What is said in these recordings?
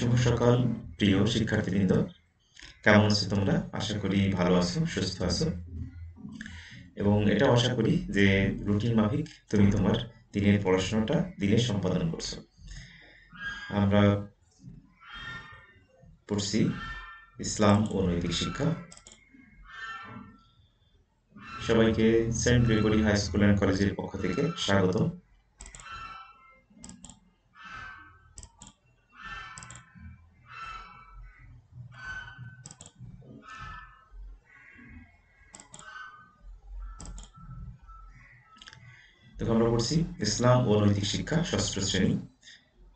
শুভ সকাল, প্রিয় শিক্ষার্থীবৃন্দ। কেমন আছো তোমরা? আশা করি ভালো আছো, সুস্থ আছো। এবং এটা আশা করি যে রুটিন মাফিক তুমি তোমার দিনের পড়াশোনাটা দিনে সম্পাদন করছ। আমরা পড়ছি ইসলাম ও নৈতিক শিক্ষা। সবাইকে saint Gregory high school and কলেজের পক্ষ থেকে স্বাগত দেখো আমরা পড়ছি ইসলাম ও নৈতিক শিক্ষা, ষষ্ঠ শ্রেণি।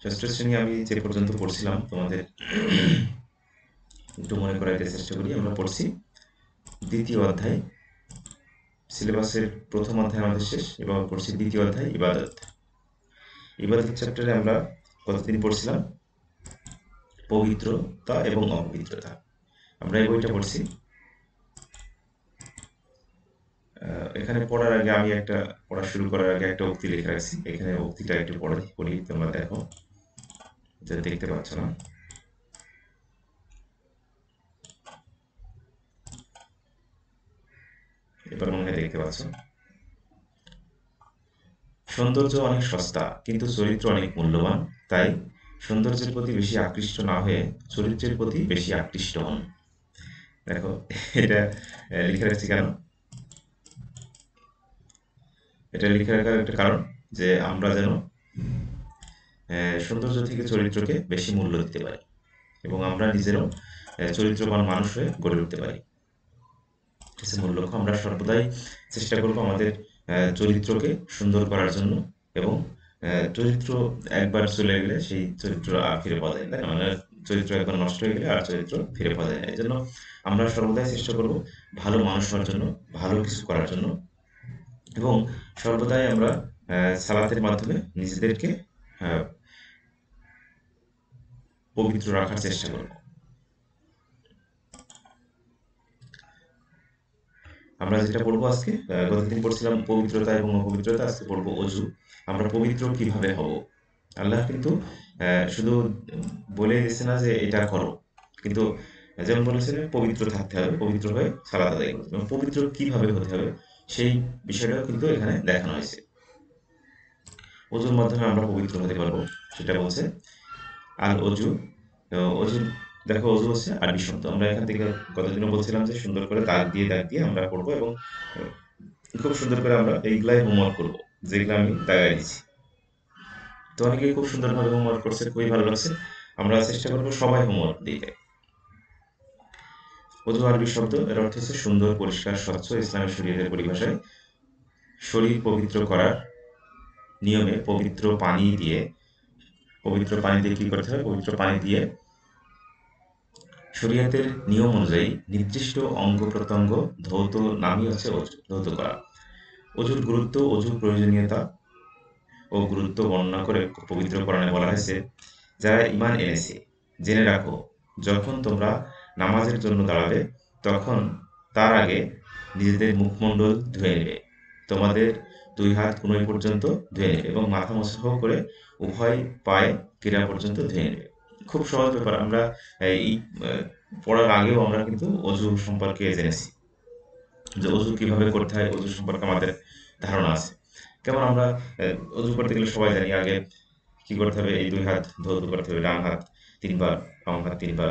ষষ্ঠ শ্রেণি আমি যে পর্যন্ত পড়ছিলাম, তোমাদের একটু মনে করাইতে চেষ্টা করি, আমরা পড়ছি দ্বিতীয় অধ্যায়। সিলেবাসের প্রথম অধ্যায় আমাদের শেষ, এবং পড়ছি দ্বিতীয় অধ্যায়, ইবাদত। ইবাদত চ্যাপ্টারে আমরা কতদিন পড়ছিলাম? পবিত্রতা এবং অপবিত্রতা। আমরা এই বইটা পড়ছি। এখানে পড়ার আগে আমি একটা, পড়া শুরু করার আগে একটা উক্তি লিখে রাখছি। এখানে উক্তিটা একটু পড়ে পড়ি, তোমরা দেখো। যে দেখতে পাচ্ছ না? এবার মনে হয় দেখতে পাচ্ছ? সৌন্দর্য অনেক সস্তা, কিন্তু চরিত্র অনেক মূল্যবান। তাই সৌন্দর্যের প্রতি বেশি আকৃষ্ট না হয়ে চরিত্রের প্রতি বেশি আকৃষ্ট হন। দেখো, এটা লিখে রাখছি কেন? এটা লিখে রাখার একটা কারণ যে আমরা যেন সৌন্দর্য থেকে চরিত্রকে বেশি মূল্য দিতে পারি এবং আমরা নিজেরও চরিত্রবান মানুষ হয়ে গড়ে উঠতে পারি। মূল লক্ষ্য, আমরা সর্বদাই চেষ্টা করব আমাদের চরিত্রকে সুন্দর করার জন্য এবং চরিত্র একবার চলে গেলে সেই চরিত্র আর ফিরে পাওয়া যায় না। মানে চরিত্র একবার নষ্ট হয়ে গেলে আর চরিত্র ফিরে পাওয়া যায় না। এই জন্য আমরা সর্বদাই চেষ্টা করব ভালো মানুষ হওয়ার জন্য, ভালো কিছু করার জন্য এবং সর্বদাই আমরা সালাতের মাধ্যমে নিজেদেরকে পবিত্র রাখার চেষ্টা করব। আমরা যেটা পড়ব আজকে গতদিন পড়ছিলাম পবিত্রতা এবং অপবিত্রতা, আজকে পড়ব অজু। আমরা পবিত্র কীভাবে হব? আল্লাহ কিন্তু শুধু বলে দিচ্ছে না যে এটা করো। কিন্তু যেমন বলেছিলেন পবিত্র থাকতে হবে, পবিত্র হয়ে সালাদ আদায় করতে হবে। পবিত্র কীভাবে হতে হবে? সেই বিষয়টাও কিন্তু এখানে দেখানো হয়েছে। অজুর মাধ্যমে আমরা পবিত্র হতে পারব, সেটা বলছে আর অজু অজু দেখো অজু হচ্ছে আরবি শব্দ আমরা এখান থেকে গতদিনও বলছিলাম যে সুন্দর করে দাগ দিয়ে দাগ দিয়ে আমরা করব এবং খুব সুন্দর করে আমরা এইগুলাই হোমওয়ার্ক করব, যেগুলো আমি দাগাই দিচ্ছি তো অনেকেই খুব সুন্দরভাবে হোমওয়ার্ক করছে, খুবই ভালো লাগছে। আমরা চেষ্টা করব সবাই হোমওয়ার্ক দিতে অজু আরবি শব্দ, এর অর্থ হচ্ছে সুন্দর, পরিষ্কার, স্বচ্ছ ইসলামের শরীরের পরিভাষায়। শরীর পবিত্র করার নিয়মে পবিত্র পানি দিয়ে, পবিত্র পানি দিয়ে কি করতে হবে পবিত্র পানি দিয়ে শরীয়তের নিয়ম অনুযায়ী নির্দিষ্ট অঙ্গ প্রত্যঙ্গ ধৌত নামই হচ্ছে ধৌত করা। অজুর গুরুত্ব অজুর প্রয়োজনীয়তা ও গুরুত্ব বর্ণনা করে পবিত্র করানে বলা হয়েছে, যারা ইমান এনেছে, জেনে রাখো, যখন তোমরা নামাজের জন্য দাঁড়াবে তখন তার আগে নিজেদের মুখমণ্ডল ধুয়ে নেবে তোমাদের দুই হাত কুনোই পর্যন্ত ধুয়ে নেবে এবং মাথা মশাহ করে উভয় পায়ে ক্রীড়া পর্যন্ত ধুয়ে নেবে খুব সহজ ব্যাপার আমরা এই পড়ার আগেও আমরা কিন্তু অজু সম্পর্কে জেনেছি যে অজু কীভাবে করতে হয় অজু সম্পর্কে আমাদের ধারণা আছে কেমন আমরা অজু করতে গেলে সবাই জানি আগে কি করতে হবে এই দুই হাত ধৌত করতে হবে ডান হাত তিনবার বাম হাত তিনবার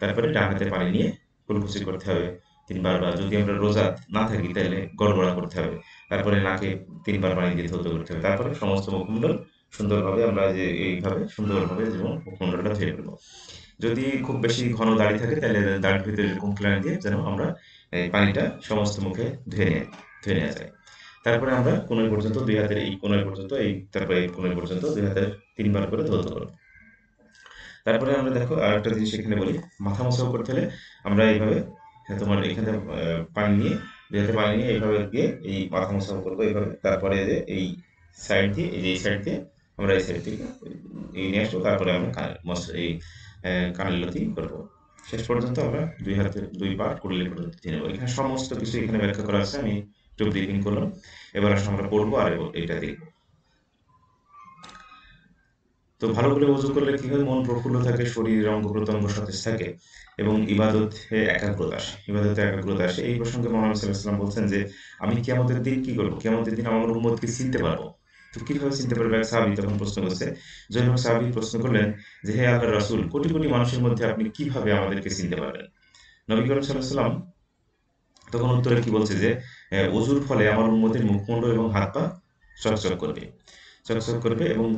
তারপরে ডান হাতে পানি নিয়ে কুলকুচি করতে হবে, তিনবার বা যদি আমরা রোজা না থাকি, তাহলে গড়গড়া করতে হবে। তারপরে নাকে তিনবার পানি দিয়ে ধৌত করতে হবে। তারপরে সমস্ত মুখমণ্ডল সুন্দরভাবে আমরা যে এইভাবে সুন্দরভাবে যেমন মুখমণ্ডলটা ধুয়ে ফেলব। যদি খুব বেশি ঘন দাড়ি থাকে, তাহলে দাড়ির ভিতরে এরকম ক্লানি দিয়ে যেন আমরা এই পানিটা সমস্ত মুখে ধুয়ে নিয়ে, ধুয়ে নেওয়া যায়। তারপরে আমরা কোনোই পর্যন্ত দুই হাতের এই কোনোই পর্যন্ত, এই তারপরে এই কোনোই পর্যন্ত দুই হাতের তিনবার করে ধৌত করব। তারপরে আমরা দেখো আর একটা জিনিস এখানে বলি। মাথা মশাও করতে হলে আমরা এইভাবে তোমার এখানে পানি নিয়ে দুই পানি নিয়ে এইভাবে দিয়ে এই মাথা মশাও করব এইভাবে। তারপরে যে এই সাইড দিয়ে, এই যে এই সাইড দিয়ে আমরা এই সাইড থেকে এই নিয়ে আসব। তারপরে আমরা এই কানের লতি করব। শেষ পর্যন্ত আমরা দুই হাতে, দুই পা কুড়লি পর্যন্ত দিয়ে নেব। এখানে সমস্ত কিছু এখানে ব্যাখ্যা করা আছে, আমি একটু ব্রিফিং করলাম। এবার আসলে আমরা পড়ব আর এটা দেখব তো ভালো করে অজু করলে কি হয়? মন প্রফুল্ল থাকে, শরীর অঙ্গ প্রত্যঙ্গ সতেজ থাকে এবং ইবাদতে একাগ্রতা আসে, ইবাদতে একাগ্রতা আসে। এই প্রসঙ্গে মোহাম্মদ সাল্লাহাম বলছেন যে, আমি কেমতের দিন কি করব? কেমতের দিন আমার উম্মতকে চিনতে পারব। তো কীভাবে চিনতে পারবে? এক সাহাবি তখন প্রশ্ন করছে জৈনব সাহাবি প্রশ্ন করলেন যে, হে আল্লাহ রাসুল, কোটি কোটি মানুষের মধ্যে আপনি কীভাবে আমাদেরকে চিনতে পারবেন? নবী করিম সাল্লাহ সাল্লাম তখন উত্তরে কি বলছে যে অজুর ফলে আমার উন্মতির মুখমণ্ডল এবং হাত পা চকচক করবে চকচক করবে এবং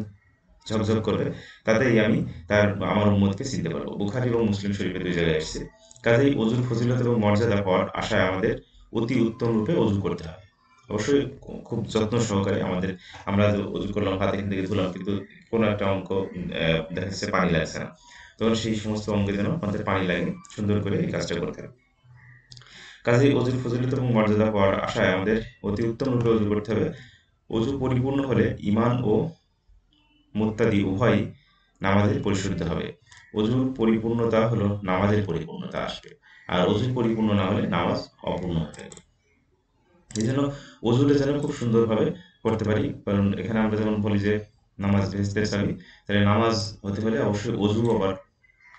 ঝকঝক করবে। তাতেই আমি তার, আমার উন্মতকে চিনতে পারব। বুখারি এবং মুসলিম শরীফে দুই জায়গায় এসেছে। কাজেই অজুর ফজিলত এবং মর্যাদা পাওয়ার আশায় আমাদের অতি উত্তম রূপে অজু করতে হবে অবশ্যই খুব যত্ন সহকারে আমাদের, আমরা অজু করলাম, হাতে এখান থেকে ধুলাম, কিন্তু কোনো একটা অঙ্ক দেখা যাচ্ছে পানি লাগছে না। তখন সেই সমস্ত অঙ্গে যেন আমাদের পানি লাগে, সুন্দর করে এই কাজটা করতে হবে কাজে অজুর ফজিলত এবং মর্যাদা পাওয়ার আশায় আমাদের অতি উত্তম রূপে অজু করতে হবে। অজু পরিপূর্ণ হলে ইমান ও মুত্তাদি উভয়ই নামাজের পরিশুদ্ধ হবে। অজুর পরিপূর্ণতা হলো নামাজের পরিপূর্ণতা আসবে। আর অজু পরিপূর্ণ না হলে নামাজ অপূর্ণ হতে এই জন্য অজুটা যেন খুব সুন্দরভাবে করতে পারি। কারণ এখানে আমরা যেমন বলি যে, নামাজ ভেস্তে চাবি তাহলে নামাজ হতে হলে অবশ্যই অজু আবার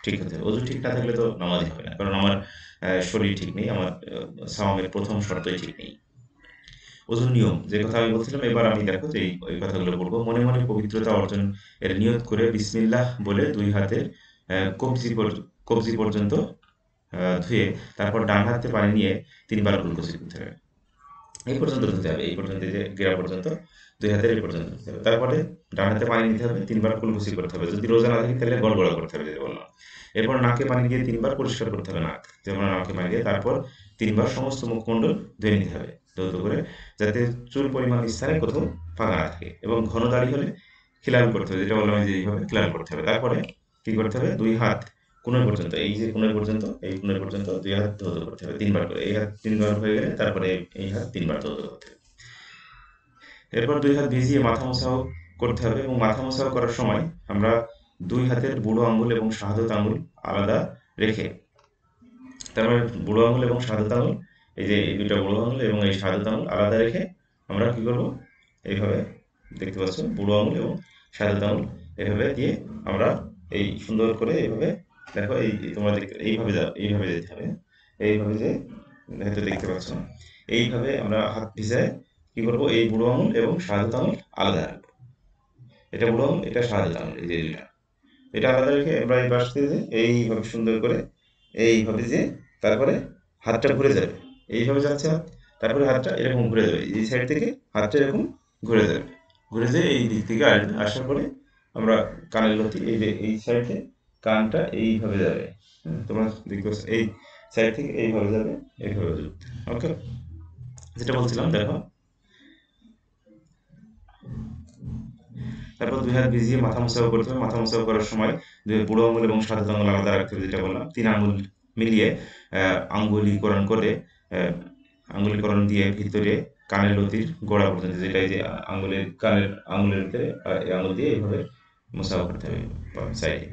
ঠিক হতে হবে। অজু ঠিক না থাকলে তো নামাজই হবে না। কারণ আমার শরীর ঠিক নেই, আমার সামামের প্রথম শর্তই ঠিক নেই। ওজন নিয়ম। যে কথা আমি বলছিলাম, এবার আমি দেখো যে এই কথাগুলো বলব। মনে মনে পবিত্রতা অর্জন এর নিয়ত করে বিসমিল্লাহ বলে দুই হাতের কবজি কবজি পর্যন্ত ধুয়ে তারপর ডান হাতে পানি নিয়ে তিনবার কুলকুচি করতে হবে। এই পর্যন্ত ধুতে হবে, এই পর্যন্ত যে গেরা পর্যন্ত, দুই হাতের এই পর্যন্ত ধুতে হবে। তারপরে ডান হাতে পানি নিতে হবে, তিনবার কুলকুচি করতে হবে। যদি রোজা না থাকে, তাহলে গড়গড়া করতে হবে, যেটা বললাম। এরপর নাকে পানি দিয়ে তিনবার পরিষ্কার করতে হবে নাক। যেমন নাকে পানি দিয়ে তারপর তিনবার সমস্ত মুখমণ্ডল ধুয়ে নিতে হবে। দ্রুত করে যাতে চুল পরিমাণ স্থানে কোথাও ফাঁকা না থাকে এবং ঘন দাড়ি হলে খিলাল করতে হবে, যেটা বললাম যে এইভাবে খিলাল করতে হবে। তারপরে কি করতে হবে? দুই হাত কোনের পর্যন্ত, এই যে কোনের পর্যন্ত, এই কোনের পর্যন্ত দুই হাত ধৌত করতে হবে, তিনবার করে। এই হাত তিনবার হয়ে গেলে তারপরে এই হাত তিনবার ধৌত করতে হবে। এরপর দুই হাত ভিজিয়ে মাথা মোছাও করতে হবে এবং মাথা মোছাও করার সময় আমরা দুই হাতের বুড়ো আঙ্গুল এবং শাহাদত আঙ্গুল আলাদা রেখে, তারপরে বুড়ো আঙ্গুল এবং শাহাদত আঙ্গুল এই যে এই দুইটা বুড়ো আঙুল এবং এই সাদা আঙুল আলাদা রেখে আমরা কি করব? এইভাবে দেখতে পাচ্ছ, বুড়ো আঙুল এবং সাদা আঙুল এভাবে দিয়ে আমরা এই সুন্দর করে এইভাবে দেখো, এই তোমরা এইভাবে এইভাবে যেতে হবে। এইভাবে যে হয়তো দেখতে পাচ্ছ। এইভাবে আমরা হাত ভিজায় কি করব? এই বুড়ো আঙুল এবং সাদা আঙুল আলাদা রাখব। এটা বুড়ো আঙুল, এটা সাদা আঙুল, এই যে দুইটা এটা আলাদা রেখে আমরা এই পাশ দিয়ে এইভাবে সুন্দর করে এইভাবে যে তারপরে হাতটা ঘুরে যাবে। এইভাবে যাচ্ছে হাত। তারপরে হাতটা এরকম ঘুরে যাবে এই সাইড থেকে হাতটা এরকম ঘুরে যাবে ঘুরে যেয়ে এই দিক থেকে আসার পরে আমরা কানের লতি এই যে এই সাইডে কানটা এইভাবে যাবে। তোমরা দেখতে এই সাইড থেকে এইভাবে যাবে, এইভাবে ওকে যেটা বলছিলাম, দেখো। তারপর দুই হাত ভিজিয়ে মাথা মোসাও করতে হবে। মাথা মোসাও করার সময় দুই বুড়ো আঙুল এবং সাদা আঙুল আলাদা রাখতে হবে, যেটা বললাম। তিন আঙুল মিলিয়ে আঙ্গুলিকরণ করে আঙ্গুলিকরণ দিয়ে ভিতরে কানের লতির গোড়া পর্যন্ত যেটা যে আঙ্গুলের কানের আঙ্গুলের ভিতরে আঙ্গুল দিয়ে এইভাবে মোসাফা করতে হবে সাইডে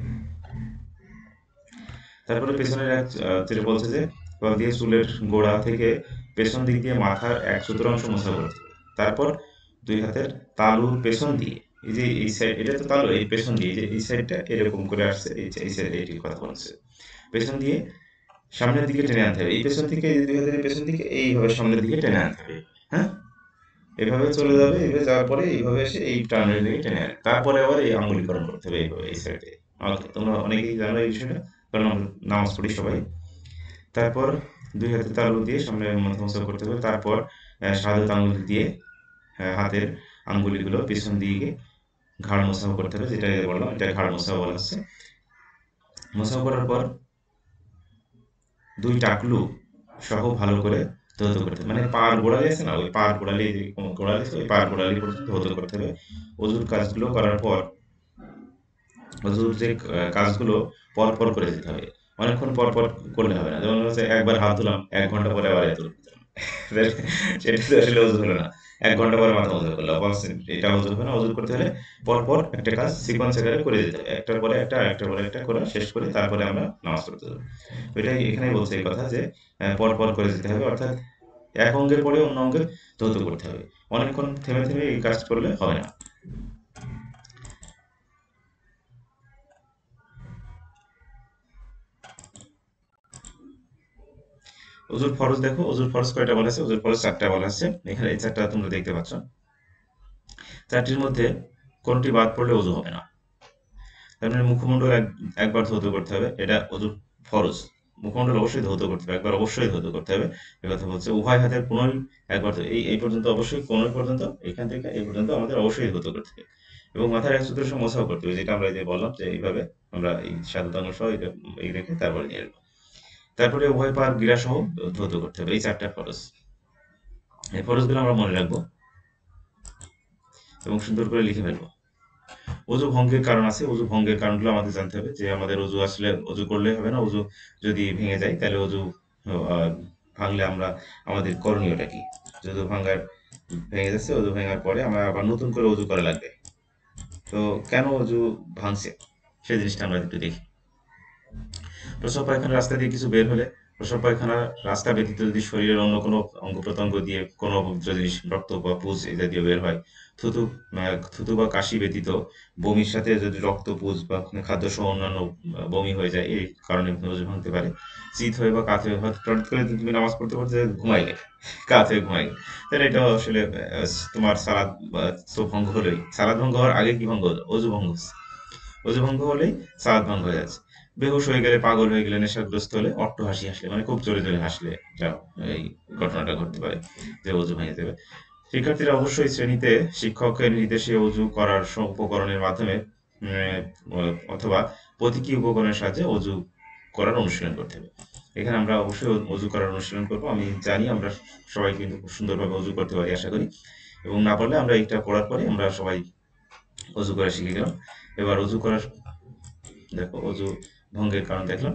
তারপরে পেছনের এক যেটা বলছে যে কল দিয়ে চুলের গোড়া থেকে পেছন দিক দিয়ে মাথার এক চতুর্থাংশ মোসা করতে হবে। তারপর দুই হাতের তালুর পেছন দিয়ে, এই যে এই সাইড এটা তো তালু, এই পেছন দিয়ে যে এই সাইডটা এরকম করে আসছে, এই সাইড এইটির কথা বলছে। পেছন দিয়ে সামনের দিকে টেনে আনতে হবে। এই পেছন থেকে দুই হাতের পেছন দিকে, এইভাবে সামনের দিকে টেনে আনতে হবে। হ্যাঁ? এভাবে চলে যাবে, এভাবে যাওয়ার পরে এইভাবে এসে এই টার্নের দিকে টেনে আনবে। তারপরে আবার এই আঙ্গুলিকরণ করতে হবে এইভাবে, এই সাইডে ওকে, তোমরা অনেকেই জানো এই বিষয়টা, কারণ আমরা নামাজ পড়ি সবাই। তারপর দুই হাতে তালু দিয়ে সামনে মশা করতে হবে। তারপর সাদা আঙ্গুল দিয়ে হাতের আঙ্গুলিগুলো পেছন দিকে ঘাড় মশাও করতে হবে যেটা বললাম, এটা ঘাড় মশাও বলা হচ্ছে। মশাও করার পর দুই টাকলু সহ ভালো করে ধৌত করতে মানে পার গোড়ালি আছে না, ওই পার গোড়ালি গোড়ালি ওই পার গোড়ালি পর্যন্ত ধৌত করতে হবে। অজুর কাজগুলো করার পর, অজুর যে কাজগুলো পর পর করে দিতে হবে। অনেকক্ষণ পর পর করলে হবে না। যেমন হচ্ছে একবার হাত ধুলাম, এক ঘণ্টা পরে আবার এত সেটা তো আসলে অজু হলো না। এক ঘণ্টা পরে মাথা ওজু করল। এটা ওজু হবে না করতে হলে পর পর একটা কাজ সিকোয়েন্স আকারে করে দিতে হবে। একটার পরে একটা একটার পরে একটা করে, শেষ করে তারপরে আমরা নামাজ পড়তে যাব। এটাই এখানে বলছে এই কথা যে পরপর পর করে যেতে হবে। অর্থাৎ এক অঙ্গের পরে অন্য অঙ্গের ধৌত করতে হবে। অনেকক্ষণ থেমে থেমে এই কাজ করলে হবে না। অজুর ফরজ দেখো অজুর ফরজ কয়টা বলা আছে? অজুর ফরজ চারটা বলা আছে। এখানে এই চারটা তোমরা দেখতে পাচ্ছ। চারটির মধ্যে কোনটি বাদ পড়লে অজু হবে না। তার মানে মুখমণ্ডল একবার ধৌত করতে হবে। এটা অজুর ফরজ মুখমণ্ডল অবশ্যই ধৌত করতে হবে। একবার অবশ্যই ধৌত করতে হবে। এ কথা বলছে, উভয় হাতের কোনোই একবার এই এই পর্যন্ত অবশ্যই কোনোই পর্যন্ত, এখান থেকে এই পর্যন্ত আমাদের অবশ্যই ধৌত করতে হবে। এবং মাথার এক চতুর্থ মশাও করতে হবে, যেটা আমরা যে বললাম যে এইভাবে আমরা এই সাধারণ সহ এই রেখে তারপরে নিয়ে তারপরে উভয় পার গিরা সহ ধৌত করতে হবে, এই চারটা ফরজ এই ফরজগুলো আমরা মনে রাখব এবং সুন্দর করে লিখে ফেলব। অজু ভঙ্গের কারণ আছে, অজু ভঙ্গের কারণগুলো আমাদের জানতে হবে, যে আমাদের অজু আসলে অজু করলে হবে না, অজু যদি ভেঙে যায়, তাহলে অজু ভাঙলে আমরা, আমাদের করণীয়টা কি? অজু ভাঙার, ভেঙে যাচ্ছে, অজু ভাঙার পরে আমরা আবার নতুন করে অজু করা লাগবে। তো কেন অজু ভাঙছে? সেই জিনিসটা আমরা একটু দেখি। প্রসব পায়খানা রাস্তা দিয়ে কিছু বের হলে প্রসব পায়খানা রাস্তা ব্যতীত যদি শরীরের অন্য কোনো অঙ্গ প্রত্যঙ্গ দিয়ে কোনো জিনিস, রক্ত বা পুজ এ জাতীয় বের হয়, থুতু থুতু বা কাশি ব্যতীত বমির সাথে যদি রক্ত, পুজ বা খাদ্য সহ অন্যান্য বমি হয়ে যায়, এই কারণে ওজু ভাঙতে পারে। চিত হয়ে বা কাত হয়ে হঠাৎ করে তুমি নামাজ পড়তে পড়তে ঘুমাই গে কাত হয়ে ঘুমাই গে তাহলে এটা আসলে তোমার সালাদ ভঙ্গ হলেই, সালাদ ভঙ্গ হওয়ার আগে কি ভঙ্গ হলো অজু ভঙ্গ অজু ভঙ্গ হলেই সালাদ ভঙ্গ হয়ে যাচ্ছে। বেহুশ হয়ে গেলে, পাগল হয়ে গেলে, নেশাগ্রস্ত হলে অট্ট হাসি হাসলে মানে খুব জোরে জোরে হাসলে যা এই ঘটনাটা ঘটতে পারে, যে অজু ভেঙে দেবে। শিক্ষার্থীরা অবশ্যই শ্রেণীতে শিক্ষকের নির্দেশে অজু করার উপকরণের মাধ্যমে অথবা প্রতীকী উপকরণের সাহায্যে অজু করার অনুশীলন করতে হবে। এখানে আমরা অবশ্যই অজু করার অনুশীলন করব। আমি জানি আমরা সবাই কিন্তু খুব সুন্দরভাবে অজু করতে পারি, আশা করি। এবং না পারলে আমরা এইটা পড়ার পরে আমরা সবাই অজু করা শিখে গেলাম। এবার অজু করার, দেখো, অজু ভঙ্গের কারণ দেখলাম।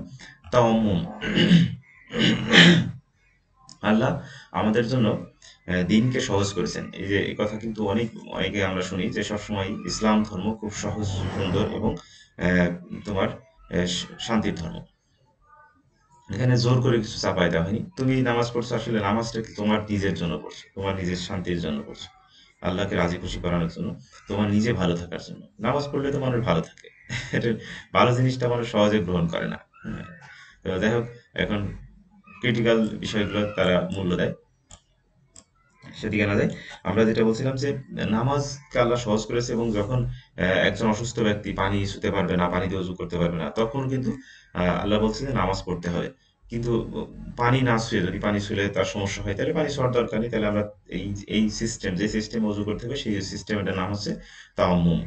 তাওয়াম্মুম আল্লাহ আমাদের জন্য দিনকে সহজ করেছেন। এই যে, এই কথা কিন্তু অনেক, অনেকে আমরা শুনি যে, সবসময় ইসলাম ধর্ম খুব সহজ, সুন্দর এবং তোমার শান্তির ধর্ম। এখানে জোর করে কিছু চাপাই দেওয়া হয়নি। তুমি নামাজ পড়ছো, আসলে নামাজটা তোমার নিজের জন্য পড়ছো? তোমার নিজের শান্তির জন্য পড়ছো? আল্লাহকে রাজি খুশি করানোর জন্য, তোমার নিজে ভালো থাকার জন্য। নামাজ পড়লে তো মানুষ ভালো থাকে। ভালো জিনিসটা মানুষ সহজে গ্রহণ করে না। তো যাই হোক, এখন ক্রিটিক্যাল বিষয়গুলো তারা মূল্য দেয়। সেদিকে না যায়। আমরা যেটা বলছিলাম যে নামাজকে আল্লাহ সহজ করেছে এবং যখন একজন অসুস্থ ব্যক্তি পানি শুতে পারবে না পানি দিয়ে উজু করতে পারবে না, তখন কিন্তু আল্লাহ বলছে যে নামাজ পড়তে হবে। কিন্তু পানি না শুয়ে, যদি পানি শুলে তার সমস্যা হয়, তাহলে পানি শোয়ার দরকার নেই। তাহলে আমরা এই এই সিস্টেম যে সিস্টেম উজু করতে হবে, সেই সিস্টেমের নাম হচ্ছে তাওয়াম্মুম।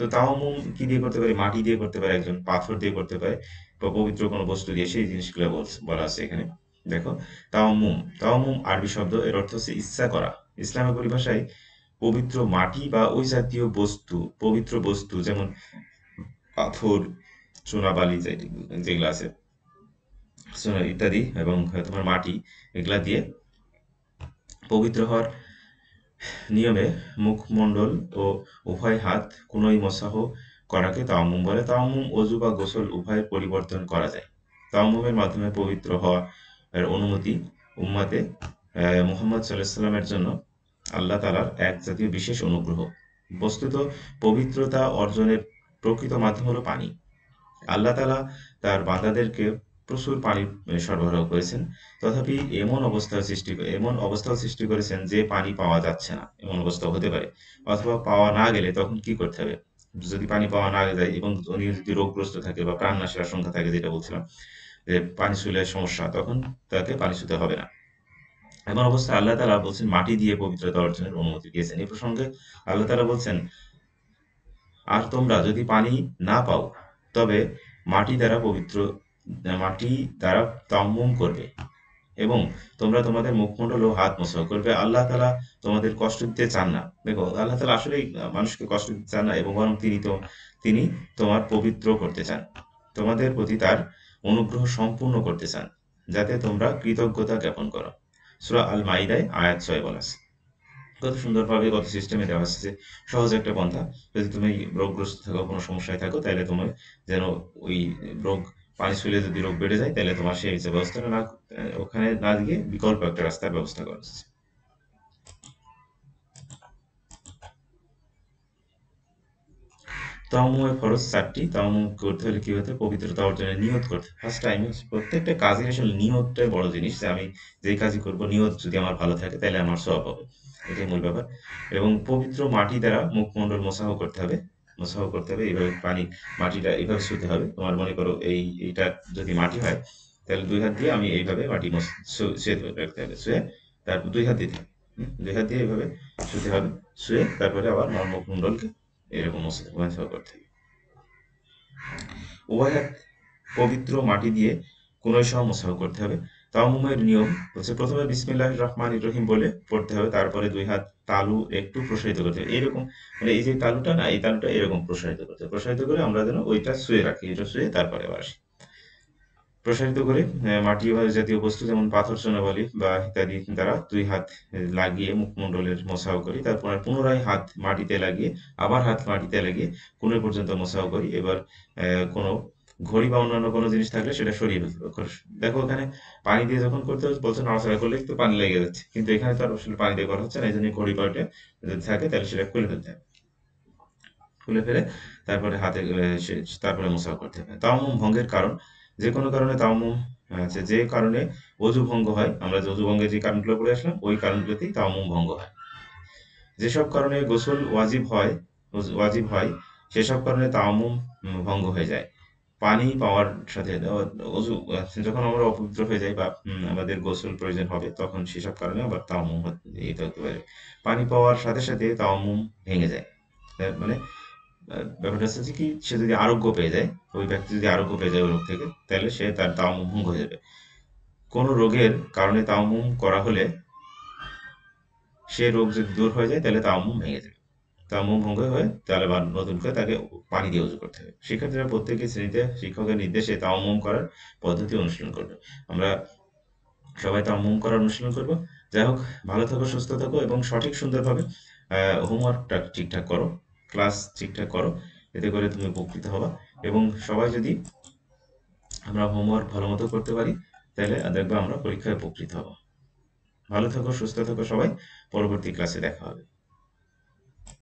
তো তাওয়াম্মুম কি দিয়ে করতে পারে? মাটি দিয়ে করতে পারে একজন, পাথর দিয়ে করতে পারে, বা পবিত্র কোনো বস্তু দিয়ে, সেই জিনিসগুলো বলা আছে এখানে। দেখো, তাওয়াম্মুম তাওয়াম্মুম আরবি শব্দ, এর অর্থ হচ্ছে ইচ্ছা করা। ইসলামের পরিভাষায় পবিত্র মাটি বা ওই জাতীয় বস্তু, পবিত্র বস্তু, যেমন পাথর চুনাবালি যেগুলো আছে ইত্যাদি, এবং তোমার মাটি, এগুলা দিয়ে পবিত্র হওয়ার নিয়মে মুখমণ্ডল ও উভয় হাত কোনোই মশাহ করাকে তাওয়াম্মুম বলে। তাওয়াম্মুম অজু বা গোসল উভয়ের পরিবর্তন করা যায়। তাওয়াম্মুমের মাধ্যমে পবিত্র হওয়া এর অনুমতি উম্মাতে মুহাম্মদ সাল্লামের জন্য আল্লাহ তালার এক জাতীয় বিশেষ অনুগ্রহ। বস্তুত পবিত্রতা অর্জনের প্রকৃত মাধ্যম হলো পানি। আল্লাহ তালা তার বান্দাদেরকে প্রচুর পানি সরবরাহ করেছেন। তথাপি এমন অবস্থার সৃষ্টি এমন অবস্থাও সৃষ্টি করেছেন যে পানি পাওয়া যাচ্ছে না। এমন অবস্থা হতে পারে। অথবা পাওয়া না গেলে তখন কি করতে হবে? যদি পানি পাওয়া না যায় এবং উনি যদি রোগগ্রস্ত থাকে বা প্রাণনাশের আশঙ্কা থাকে, যেটা বলছিলাম, যে পানি শুলে সমস্যা, তখন তাকে পানি শুতে হবে না। এমন অবস্থায় আল্লাহ তালা বলছেন, মাটি দিয়ে পবিত্রতা অর্জনের অনুমতি দিয়েছেন। এই প্রসঙ্গে আল্লাহ তালা বলছেন, আর তোমরা যদি পানি না পাও, তবে মাটি দ্বারা পবিত্র মাটি দ্বারা তাম্মুম করবে। এবং তোমরা তোমাদের মুখমণ্ডল ও হাত মোছা করবে। আল্লাহ তালা তোমাদের কষ্ট দিতে চান না। দেখো, আল্লাহ তালা আসলে মানুষকে কষ্ট দিতে চান না এবং বরং তিনি তো তিনি তোমার পবিত্র করতে চান। তোমাদের প্রতি তার অনুগ্রহ সম্পূর্ণ করতে চান, যাতে তোমরা কৃতজ্ঞতা জ্ঞাপন করো। সুরা আল মাইদায় আয়াত ছয় বলা কত সুন্দরভাবে, কত সিস্টেমে দেওয়া আছে যে, সহজ একটা পন্থা। যদি তুমি রোগগ্রস্ত থাকো, কোনো সমস্যায় থাকো, তাহলে তোমার যেন ওই রোগ পানি শুলে যদি রোগ বেড়ে যায়, তাহলে তোমার সেই ব্যবস্থাটা না ওখানে না দিয়ে বিকল্প একটা রাস্তার ব্যবস্থা করা হচ্ছে। তায়াম্মুমের ফরজ চারটি। তায়াম্মুম করতে হলে কি হতে পবিত্রতা অর্জনের নিয়ত করতে ফার্স্ট টাইম প্রত্যেকটা কাজের আসলে নিয়তটাই বড় জিনিস যে আমি যেই কাজই করব, নিয়ত যদি আমার ভালো থাকে তাহলে আমার সব হবে। এটাই মূল ব্যাপার। এবং পবিত্র মাটি দ্বারা মুখমণ্ডল মোসাহ করতে হবে। মোসাহ করতে হবে। এইভাবে পানি, মাটিটা এইভাবে শুতে হবে। তোমার মনে করো এই, এইটা যদি মাটি হয়, তাহলে দুই হাত দিয়ে আমি এইভাবে মাটি শুয়ে রাখতে হবে। শুয়ে তারপর দুই হাত দিতে দুই হাত দিয়ে এইভাবে শুতে হবে। শুয়ে তারপরে আবার আমার মুখমণ্ডলকে এরকম মোসাহ করতে হবে। উভয় হাত পবিত্র মাটি দিয়ে কোন সহ মোসাহ করতে হবে। তাওমুমের নিয়ম হচ্ছে প্রথমে বিসমিল্লাহ রহমান রহিম বলে পড়তে হবে, তারপরে দুই হাত তালু একটু প্রসারিত করতে হবে। এরকম মানে এই যে তালুটা না, এই তালুটা এরকম প্রসারিত করতে হবে। প্রসারিত করে আমরা যেন ওইটা শুয়ে রাখি, এটা শুয়ে তারপরে আবার আসি। প্রসারিত করে মাটি জাতীয় বস্তু যেমন পাথর সোনাবালি বা ইত্যাদি দ্বারা দুই হাত লাগিয়ে মুখমণ্ডলের মশাও করি, তারপর পুনরায় হাত মাটিতে লাগিয়ে, আবার হাত মাটিতে লাগিয়ে কোন পর্যন্ত মশাও করি। এবার কোনো ঘড়ি বা অন্যান্য কোনো জিনিস থাকলে সেটা সরিয়ে দেখো এখানে পানি দিয়ে যখন করতে হচ্ছে বলছে নাড়াচাড়া করলে একটু পানি লেগে যাচ্ছে। কিন্তু এখানে তো আসলে পানি দিয়ে করা হচ্ছে না এই জন্য ঘড়ি কয়টা যদি থাকে তাহলে সেটা খুলে ফেলতে হবে। খুলে ফেলে তারপরে হাতে তারপরে মশা করতে হবে। তাওমুম ভঙ্গের কারণ, যে কোনো কারণে তাওমুম আছে যে কারণে অজু ভঙ্গ হয়, আমরা যে অজু ভঙ্গের যে কারণগুলো পড়ে আসলাম, ওই কারণগুলোতেই তাওমুম ভঙ্গ হয়। যেসব কারণে গোসল ওয়াজিব হয় ওয়াজিব হয়, সেসব কারণে তাওমুম ভঙ্গ হয়ে যায়। পানি পাওয়ার সাথে অজু যখন আমরা অপবিত্র হয়ে যাই বা আমাদের গোসল প্রয়োজন হবে, তখন সেসব কারণে আবার তাওমুম এটা হতে পারে। পানি পাওয়ার সাথে সাথে তাওমুম ভেঙে যায়। মানে ব্যাপারটা হচ্ছে কি, সে যদি আরোগ্য পেয়ে যায়, ওই ব্যক্তি যদি আরোগ্য পেয়ে যায় ওই রোগ থেকে, তাহলে সে তার তাওমুম ভঙ্গ হয়ে যাবে। কোনো রোগের কারণে তাওমুম করা হলে সে রোগ যদি দূর হয়ে যায়, তাহলে তাওমুম ভেঙে যাবে। তামুম ভঙ্গ হয়ে তাহলে আবার নতুন করে তাকে পানি দিয়ে উজু করতে হবে। শিক্ষার্থীরা প্রত্যেকের শ্রেণীতে শিক্ষকের নির্দেশে তামুম করার পদ্ধতি অনুশীলন করবে। আমরা সবাই তামুম করার অনুশীলন করব। যাই হোক, ভালো থাকো, সুস্থ থাকো এবং সঠিক সুন্দরভাবে হোমওয়ার্কটা ঠিকঠাক করো ক্লাস ঠিকঠাক করো, এতে করে তুমি উপকৃত হবা এবং সবাই যদি আমরা হোমওয়ার্ক ভালো মতো করতে পারি, তাহলে দেখবে আমরা পরীক্ষায় উপকৃত হব। ভালো থাকো, সুস্থ থাকো সবাই। পরবর্তী ক্লাসে দেখা হবে।